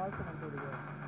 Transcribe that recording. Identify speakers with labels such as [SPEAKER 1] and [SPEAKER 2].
[SPEAKER 1] பார்க்க மாட்டேங்குது